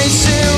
Nation